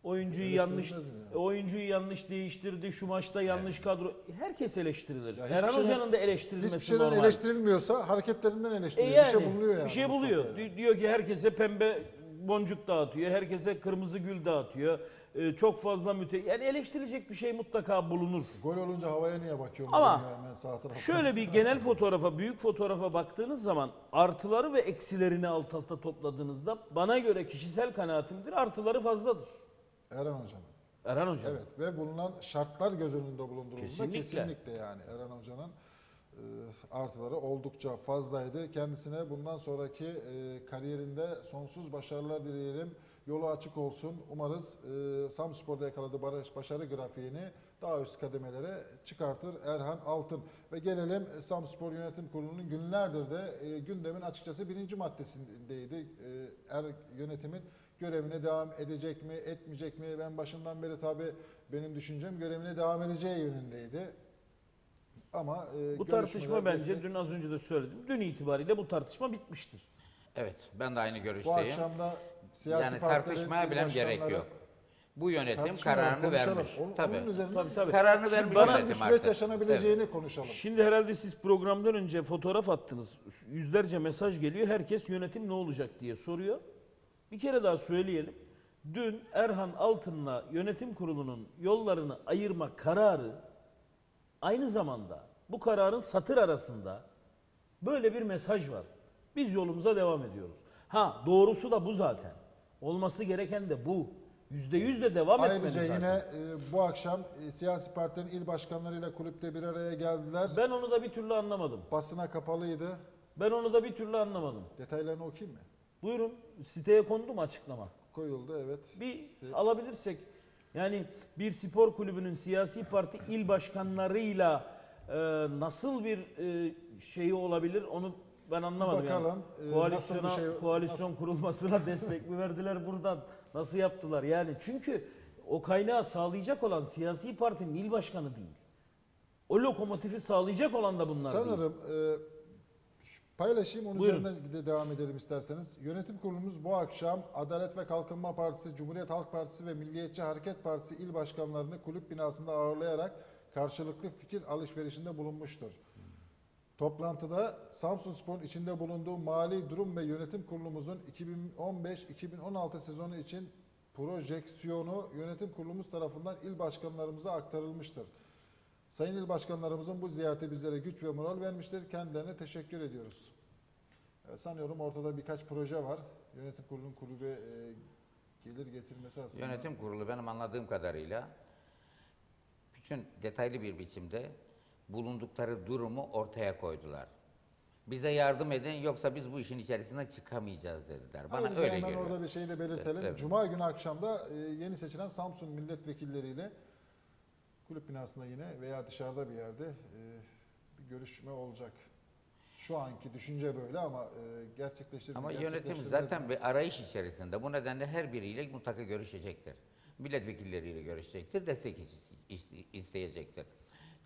Oyuncuyu yanlış Eleştirilmez mi ya? oyuncuyu yanlış değiştirdi, şu maçta yanlış kadro. Herkes eleştirilir. Ya Erhan şeyden- Hoca'nın da eleştirilmesi hiçbir şeyden normal. eleştirilmiyorsa hareketlerinden E eleştiriyor. yani, bir şey buluyor yani. Bir şey buluyor. yani. Di- Diyor ki herkese pembe boncuk dağıtıyor, herkese kırmızı gül dağıtıyor. Ee, çok fazla müte... Yani eleştirilecek bir şey mutlaka bulunur. Gol olunca havaya niye bakıyor? Ama taraftan? Şöyle bir genel fotoğrafa, büyük fotoğrafa baktığınız zaman artıları ve eksilerini alt alta topladığınızda bana göre kişisel kanaatimdir artıları fazladır. Eren Hocam. Erhan Hocam. Evet ve bulunan şartlar göz önünde bulundurulduğunda Kesinlikle. kesinlikle, yani Eren Hoca'nın e, artıları oldukça fazlaydı. Kendisine bundan sonraki e, kariyerinde sonsuz başarılar dileyelim. Yolu açık olsun. Umarız e, Samspor'da yakaladığı barış, başarı grafiğini daha üst kademelere çıkartır Erhan Altın. Ve gelelim Samspor Yönetim Kurulu'nun günlerdir de e, gündemin açıkçası birinci maddesindeydi. E, er yönetimin görevine devam edecek mi, etmeyecek mi? Ben başından beri tabii benim düşüncem görevine devam edeceği yönündeydi. Ama e, Bu tartışma bence destek- dün az önce de söyledim. Dün itibariyle bu tartışma bitmiştir. Evet, ben de aynı bu görüşteyim. akşam da siyasi yani tartışmaya il bile gerek yok. Bu yönetim kararını vermiş. Onun- tabii. Onun üzerinden Tabii, tabii. Kararını Şimdi vermiş nasıl bir süreç artık. yaşanabileceğini konuşalım. Şimdi herhalde siz programdan önce fotoğraf attınız. Yüzlerce mesaj geliyor. Herkes yönetim ne olacak diye soruyor. Bir kere daha söyleyelim. Dün Erhan Altın'la yönetim kurulunun yollarını ayırma kararı aynı zamanda bu kararın satır arasında böyle bir mesaj var. Biz yolumuza devam ediyoruz. Ha doğrusu da bu zaten. Olması gereken de bu. Yüzde yüz de devam etmeli Ayrıca zaten. yine e, bu akşam e, siyasi partilerin il başkanlarıyla kulüpte bir araya geldiler. Ben onu da bir türlü anlamadım. Basına kapalıydı. Ben onu da bir türlü anlamadım. Detaylarını okuyayım mı? Buyurun siteye kondu mu açıklama? Koyuldu evet. Bir İşte alabilirsek yani bir spor kulübünün siyasi parti il başkanlarıyla e, nasıl bir e, şeyi olabilir onu ben anlamadım. Bakalım, yani. e, Koalisyona, nasıl bir şey- koalisyon nasıl- kurulmasına destek mi verdiler buradan? Nasıl yaptılar? Yani çünkü o kaynağı sağlayacak olan siyasi partinin il başkanı değil. O lokomotifi sağlayacak olan da bunlar değil. sanırım e, paylaşayım onun Buyurun. üzerinden de devam edelim isterseniz. Yönetim kurulumuz bu akşam Adalet ve Kalkınma Partisi, Cumhuriyet Halk Partisi ve Milliyetçi Hareket Partisi il başkanlarını kulüp binasında ağırlayarak karşılıklı fikir alışverişinde bulunmuştur. Toplantıda Samsun Spor'un içinde bulunduğu mali durum ve yönetim kurulumuzun 2015-2016 sezonu için projeksiyonu yönetim kurulumuz tarafından il başkanlarımıza aktarılmıştır. Sayın il başkanlarımızın bu ziyareti bizlere güç ve moral vermiştir. Kendilerine teşekkür ediyoruz. E, Sanıyorum ortada birkaç proje var. Yönetim kurulunun kulübe e, gelir getirmesi aslında. Yönetim kurulu benim anladığım kadarıyla bütün detaylı bir biçimde bulundukları durumu ortaya koydular. Bize yardım edin yoksa biz bu işin içerisinden çıkamayacağız dediler. Bana Ayrıca öyle hemen geliyor. orada bir şey de belirtelim. Evet, evet. Cuma günü akşamda e, yeni seçilen Samsun milletvekilleriyle kulüp binasında yine veya dışarıda bir yerde e, bir görüşme olacak. Şu anki düşünce böyle ama e, gerçekleştirir mi, Ama yönetim zaten mi? bir arayış içerisinde. Bu nedenle her biriyle mutlaka görüşecektir. Milletvekilleriyle görüşecektir, destek iste- iste- isteyecektir.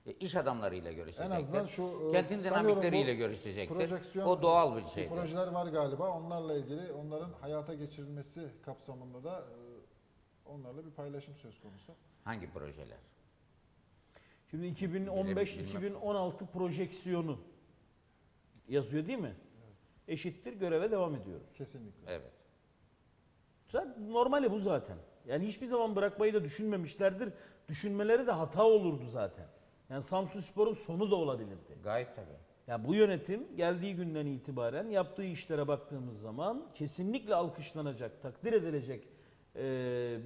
E, İş adamlarıyla görüşecektir. En azından şu e, Kentin dinamikleriyle görüşecektir. O doğal bir şeydir. projeler var galiba. Onlarla ilgili onların hayata geçirilmesi kapsamında da e, onlarla bir paylaşım söz konusu. Hangi projeler? Şimdi 2015-2016 projeksiyonu yazıyor değil mi? Eşittir göreve devam ediyoruz. Kesinlikle. Evet. Zaten normali bu zaten. Yani hiçbir zaman bırakmayı da düşünmemişlerdir. Düşünmeleri de hata olurdu zaten. Yani Samsun Spor'un sonu da olabilirdi. Gayet tabii. Ya bu yönetim geldiği günden itibaren yaptığı işlere baktığımız zaman kesinlikle alkışlanacak, takdir edilecek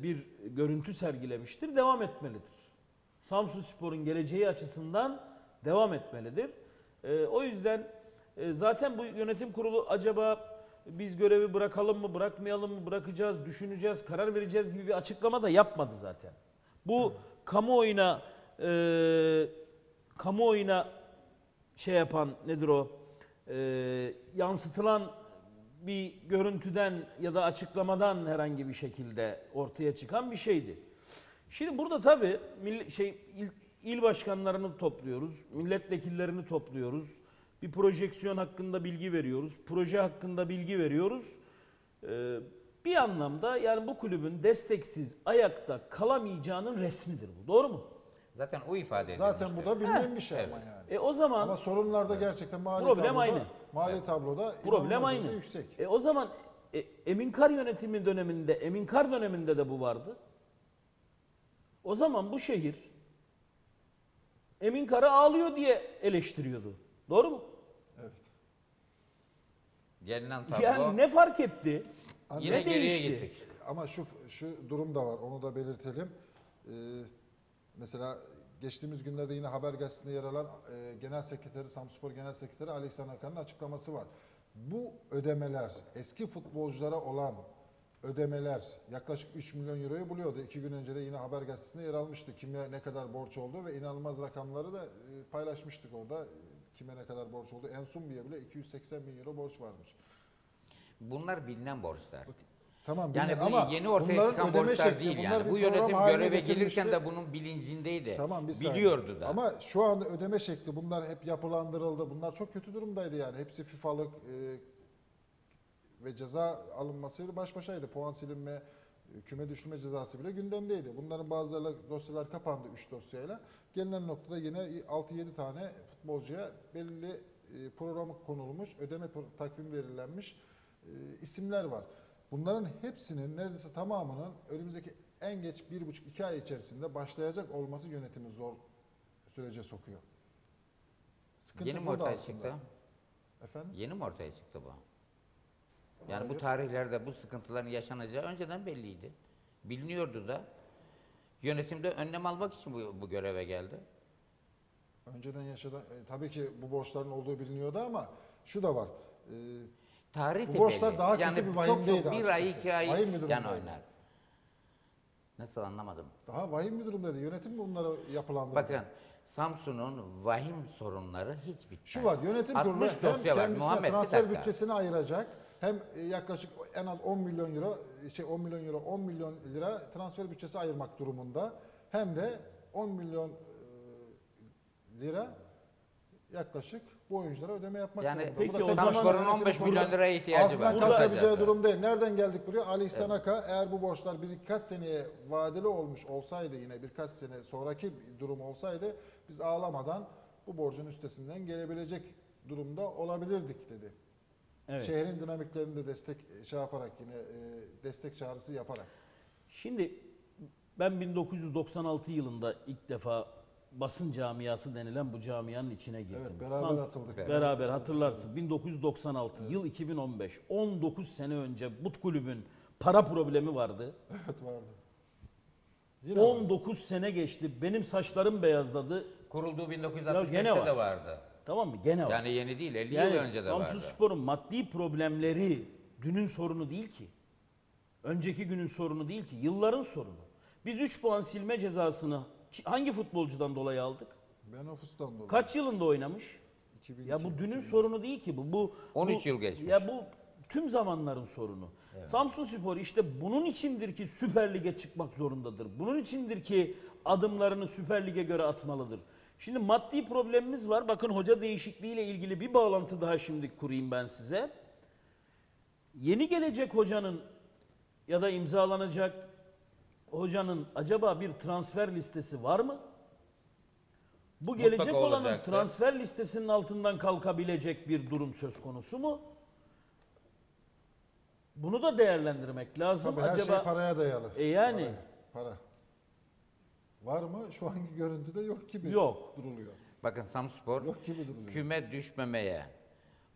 bir görüntü sergilemiştir. Devam etmelidir. Samsun Spor'un geleceği açısından devam etmelidir. E, o yüzden e, zaten bu yönetim kurulu acaba biz görevi bırakalım mı, bırakmayalım mı, bırakacağız, düşüneceğiz, karar vereceğiz gibi bir açıklama da yapmadı zaten. Bu kamuoyuna e, kamuoyuna şey yapan nedir o e, yansıtılan bir görüntüden ya da açıklamadan herhangi bir şekilde ortaya çıkan bir şeydi. Şimdi burada tabii milli- şey il, il başkanlarını topluyoruz, milletvekillerini topluyoruz. Bir projeksiyon hakkında bilgi veriyoruz, proje hakkında bilgi veriyoruz. Ee, bir anlamda yani bu kulübün desteksiz ayakta kalamayacağının resmidir bu. Doğru mu? Zaten o ifade Zaten bu da bilinen bir şey ama yani. E o zaman Ama sorunlarda gerçekten mali Problem tabloda, aynı. mali tabloda Problem inanılmaz aynı. derecede yüksek. E o zaman e, Eminkar yönetimi döneminde, Eminkar döneminde de bu vardı. O zaman bu şehir Eminkar'ı ağlıyor diye eleştiriyordu. Doğru mu? Evet. Gelinen tablo Yani ne fark etti? yine ne geriye değişti? gittik. Ama şu şu durum da var. Onu da belirtelim. Ee, mesela geçtiğimiz günlerde yine Haber Gazetesi'nde yer alan e, Genel Sekreteri, Samspor Genel Sekreteri Ali İhsan Akan'ın açıklaması var. Bu ödemeler eski futbolculara olan ödemeler yaklaşık 3 milyon euroyu buluyordu. İki gün önce de yine haber gazetesinde yer almıştı. Kime ne kadar borç olduğu ve inanılmaz rakamları da e, paylaşmıştık orada. Kime ne kadar borç oldu. Ensumbi'ye bile 280 bin euro borç varmış. Bunlar bilinen borçlar. Tamam Yani bu ama yeni ortaya çıkan borçlar şekli, değil yani. Bu yönetim göreve gelirken de bunun bilincindeydi. Tamam bir saniye. Biliyordu da. Ama şu anda ödeme şekli bunlar hep yapılandırıldı. Bunlar çok kötü durumdaydı yani. Hepsi FIFA'lık e, ve ceza alınmasıyla baş başaydı. Puan silinme, e, küme düşürme cezası bile gündemdeydi. Bunların bazıları dosyalar kapandı 3 dosyayla. Gelinen noktada yine 6-7 tane futbolcuya belli e, programı konulmuş, ödeme takvimi belirlenmiş e, isimler var. Bunların hepsinin neredeyse tamamının önümüzdeki en geç 1,5-2 ay içerisinde başlayacak olması yönetimi zor sürece sokuyor. Sıkıntı Yeni mi ortaya aslında. çıktı? Efendim? Yeni mi ortaya çıktı bu? Yani bu tarihlerde bu sıkıntıların yaşanacağı önceden belliydi. Biliniyordu da. Yönetimde önlem almak için bu, bu göreve geldi. Önceden yaşadı. e, tabii ki bu borçların olduğu biliniyordu ama şu da var. E, Tarih Bu borçlar belli. daha kötü yani bir çok vahimdeydi çok bir ay iki ay Vahim bir yan oynar. Nasıl anlamadım. daha vahim bir durumdaydı. Yönetim bunları yapılandırdı. Bakın Samsun'un vahim sorunları hiç bitmez. Şu var yönetim kurulu 60 hem var. kendisine Muhammed bir transfer bütçesini ayıracak hem e, yaklaşık en az 10 milyon euro şey 10 milyon euro 10 milyon lira transfer bütçesi ayırmak durumunda hem de 10 milyon e, lira yaklaşık bu oyunculara ödeme yapmak Yani durumunda. Peki Bu da o zaman- başına Samspor'un yönetim 15 kurulu milyon liraya ihtiyacı altından var. kalkabileceği Burada- durum değil. Nereden geldik buraya? Ali İhsan Aka eğer bu borçlar birkaç seneye vadeli olmuş olsaydı yine birkaç sene sonraki bir durum olsaydı biz ağlamadan bu borcun üstesinden gelebilecek durumda olabilirdik dedi. Evet. Şehrin dinamiklerini de destek şey yaparak yine e, destek çağrısı yaparak. Şimdi ben 1996 yılında ilk defa basın camiası denilen bu camianın içine girdim. Evet, beraber Sam- atıldık. Beraber hatırlarsın. 1996 yıl 2015. 19 sene önce but kulübün para problemi vardı. Evet vardı. Yine var. 19 sene geçti. Benim saçlarım beyazladı. Kurulduğu Ya 1965'te gene var. de vardı. Tamam mı? Gene var. Yani yeni değil 50 Yani yıl önce de Samsun vardı. Spor'un maddi problemleri dünün sorunu değil ki. Önceki günün sorunu değil ki. Yılların sorunu. Biz 3 puan silme cezasını hangi futbolcudan dolayı aldık? Ben ofustan dolayı. Kaç yılında oynamış? 2002, Ya bu dünün 2003. sorunu değil ki bu. Bu 13 bu- yıl geçmiş. Ya bu tüm zamanların sorunu. Samsun Spor işte bunun içindir ki Süper Lig'e çıkmak zorundadır. Bunun içindir ki adımlarını Süper Lig'e göre atmalıdır. Şimdi maddi problemimiz var. Bakın hoca değişikliğiyle ilgili bir bağlantı daha şimdi kurayım ben size. Yeni gelecek hocanın ya da imzalanacak hocanın acaba bir transfer listesi var mı? Bu Mutlaka gelecek olanın olacaktır. transfer listesinin altından kalkabilecek bir durum söz konusu mu? Bunu da değerlendirmek lazım. Tabii her acaba şey paraya dayalı. E yani. Paraya, para. Var mı? Şu anki görüntüde yok gibi Yok. duruluyor. Bakın Samspor Yok gibi duruluyor. küme düşmemeye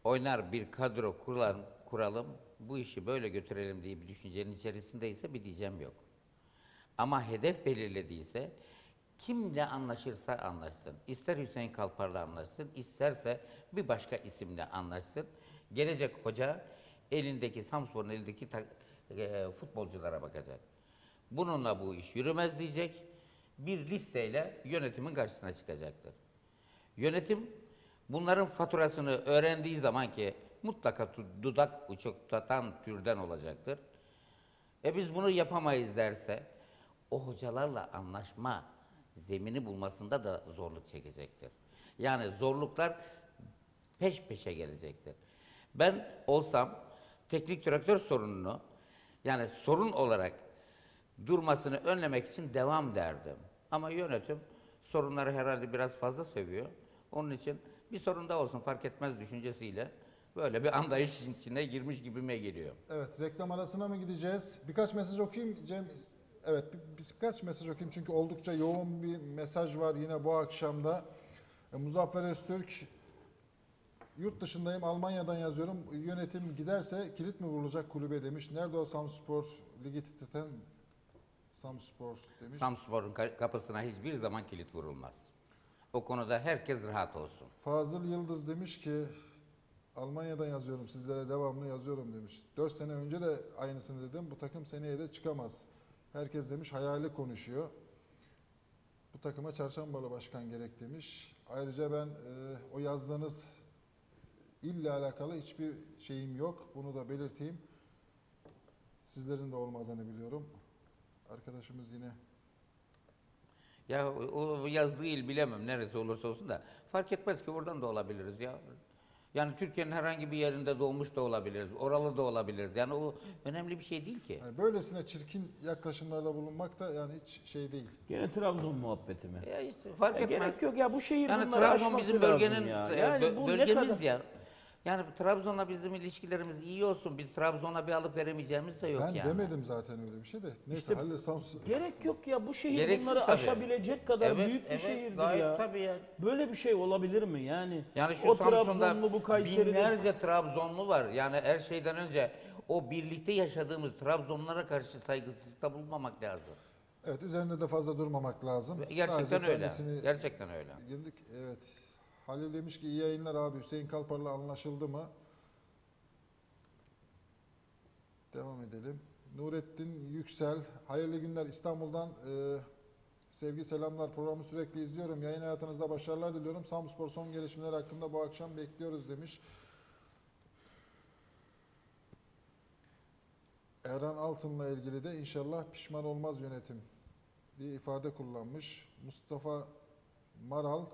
oynar bir kadro kuralım, kuralım bu işi böyle götürelim diye bir düşüncenin içerisindeyse bir diyeceğim yok. Ama hedef belirlediyse kimle anlaşırsa anlaşsın. İster Hüseyin Kalpar'la anlaşsın, isterse bir başka isimle anlaşsın. Gelecek hoca elindeki Samspor'un elindeki e, futbolculara bakacak. Bununla bu iş yürümez diyecek. Bir listeyle yönetimin karşısına çıkacaktır. Yönetim bunların faturasını öğrendiği zaman ki mutlaka dudak uçuklatan türden olacaktır. E biz bunu yapamayız derse o hocalarla anlaşma zemini bulmasında da zorluk çekecektir. Yani zorluklar peş peşe gelecektir. Ben olsam teknik direktör sorununu yani sorun olarak durmasını önlemek için devam derdim. Ama yönetim sorunları herhalde biraz fazla seviyor. Onun için bir sorun da olsun fark etmez düşüncesiyle böyle bir anlayış içine girmiş gibime geliyor. Evet reklam arasına mı gideceğiz? Birkaç mesaj okuyayım Cem. Evet bir- birkaç mesaj okuyayım çünkü oldukça yoğun bir mesaj var yine bu akşamda. E, Muzaffer Öztürk yurt dışındayım Almanya'dan yazıyorum. Yönetim giderse kilit mi vurulacak kulübe demiş. Nerede o Samspor ligi titreten Samspor demiş. Samspor'un ka- kapısına hiçbir zaman kilit vurulmaz. O konuda herkes rahat olsun. Fazıl Yıldız demiş ki Almanya'dan yazıyorum sizlere devamlı yazıyorum demiş. 4 sene önce de aynısını dedim. Bu takım seneye de çıkamaz. Herkes demiş hayali konuşuyor. Bu takıma çarşambalı başkan gerek demiş. Ayrıca ben e, o yazdığınız ille alakalı hiçbir şeyim yok. Bunu da belirteyim. Sizlerin de olmadığını biliyorum. Arkadaşımız yine Ya o o yazdığı il bilemem neresi olursa olsun da fark etmez ki oradan da olabiliriz ya. Yani Türkiye'nin herhangi bir yerinde doğmuş da olabiliriz, oralı da olabiliriz. Yani o önemli bir şey değil ki. yani böylesine çirkin yaklaşımlarda bulunmak da yani hiç şey değil. Gene Trabzon muhabbeti mi? Ya işte fark Ya etmez. gerek yok ya bu şehir Yani bunları Trabzon bizim bölgenin ya. e, Yani bölgemiz kadar- ya. Yani Trabzon'la bizim ilişkilerimiz iyi olsun. Biz Trabzon'a bir alıp veremeyeceğimiz de yok ben yani. demedim zaten öyle bir şey de. Neyse İşte Halil Samsun. Gerek yok ya bu şehir Gereksiz bunları tabii. aşabilecek kadar Evet, büyük bir evet, şehirdir gayet ya. tabii ya. Böyle bir şey olabilir mi yani? Yani şu o Samsun'da Trabzonlu bu Kayseri'de binlerce Trabzonlu var. Yani her şeyden önce o birlikte yaşadığımız Trabzonlara karşı saygısızlıkta bulunmamak lazım. Evet üzerinde de fazla durmamak lazım. Gerçekten Sadece öyle. Gerçekten öyle. Yendik. Evet. Halil demiş ki iyi yayınlar abi. Hüseyin Kalpar'la anlaşıldı mı? Devam edelim. Nurettin Yüksel. Hayırlı günler İstanbul'dan e, sevgi selamlar. Programı sürekli izliyorum. Yayın hayatınızda başarılar diliyorum. Samspor son gelişmeler hakkında bu akşam bekliyoruz demiş. Erhan Altın'la ilgili de inşallah pişman olmaz yönetim diye ifade kullanmış. Mustafa Maral.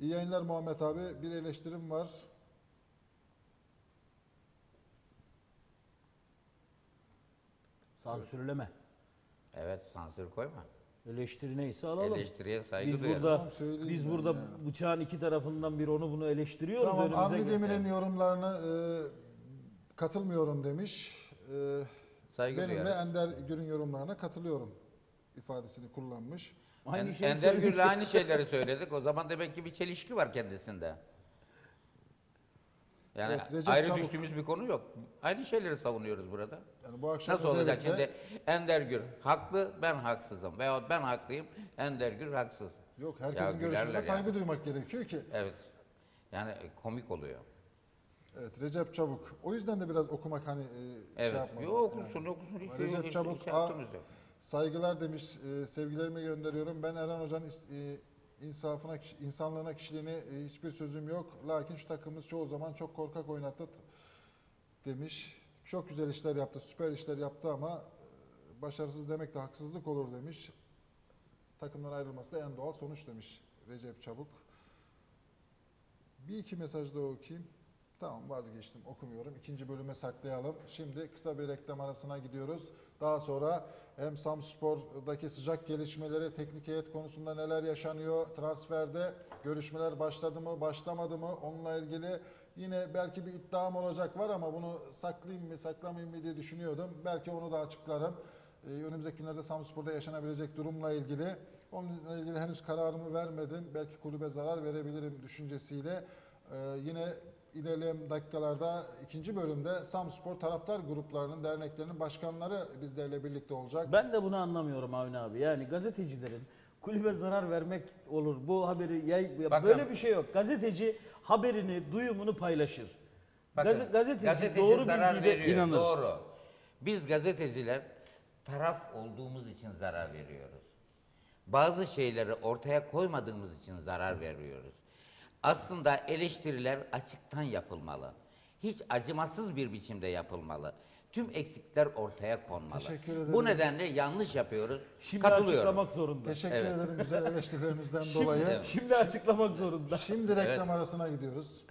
İyi yayınlar Muhammed abi. Bir eleştirim var. sansürleme. Evet sansür koyma. Eleştiri neyse alalım. Eleştiriye saygı biz duyarız. burada Tamam, biz burada yani. bıçağın iki tarafından bir onu bunu eleştiriyoruz. Tamam gö- Demir'in yorumlarına e, katılmıyorum demiş. E, Saygı benim ve duyarız. Ender Gür'ün yorumlarına katılıyorum ifadesini kullanmış. Aynı En- şeyi Ender. Gür'le aynı şeyleri söyledik. O zaman demek ki bir çelişki var kendisinde. Yani Evet, Recep ayrı Çabuk. düştüğümüz bir konu yok. Aynı şeyleri savunuyoruz burada. Yani bu akşam Nasıl olacak şimdi? Ender Gür haklı, ben haksızım. Veyahut ben haklıyım, Ender Gür haksız. Yok Ya herkesin görüşüne gülerler saygı yani. duymak gerekiyor ki. Evet. Yani komik oluyor. Evet Recep Çabuk. O yüzden de biraz okumak hani e, Evet. şey yapmadım. Yok okusun, okusun. Hiç, Recep hiç, Çabuk, hiç a- yaptığımız yok. Saygılar demiş. E, sevgilerimi gönderiyorum. Ben Erhan Hoca'nın e, insafına, insanlığına, kişiliğine e, hiçbir sözüm yok. Lakin şu takımımız çoğu zaman çok korkak oynattı demiş. Çok güzel işler yaptı, süper işler yaptı ama e, başarısız demek de haksızlık olur demiş. Takımdan ayrılması da en doğal sonuç demiş Recep Çabuk. Bir iki mesaj daha okuyayım. Tamam vazgeçtim okumuyorum. İkinci bölüme saklayalım. Şimdi kısa bir reklam arasına gidiyoruz. Daha sonra hem Samspor'daki sıcak gelişmeleri, teknik heyet konusunda neler yaşanıyor, transferde görüşmeler başladı mı, başlamadı mı onunla ilgili yine belki bir iddiam olacak var ama bunu saklayayım mı, saklamayayım mı diye düşünüyordum. Belki onu da açıklarım. Ee, önümüzdeki günlerde Samspor'da yaşanabilecek durumla ilgili. Onunla ilgili henüz kararımı vermedim. Belki kulübe zarar verebilirim düşüncesiyle. Ee, yine ilerleyen dakikalarda ikinci bölümde Samspor taraftar gruplarının, derneklerinin başkanları bizlerle birlikte olacak. Ben de bunu anlamıyorum Avni abi. Yani gazetecilerin kulübe zarar vermek olur. Bu haberi yay, ya Bakın. böyle bir şey yok. Gazeteci haberini, duyumunu paylaşır. Bakın, Gaze- gazeteci, gazeteci doğru zarar bilgiye veriyor, inanır. Doğru. Biz gazeteciler taraf olduğumuz için zarar veriyoruz. Bazı şeyleri ortaya koymadığımız için zarar veriyoruz. Aslında eleştiriler açıktan yapılmalı. Hiç acımasız bir biçimde yapılmalı. Tüm eksikler ortaya konmalı. Teşekkür ederim. Bu nedenle yanlış yapıyoruz. Şimdi Katılıyorum. açıklamak zorunda. Teşekkür Evet. ederim güzel eleştirilerinizden Şimdi, dolayı. şimdi açıklamak zorunda. Şimdi reklam arasına gidiyoruz.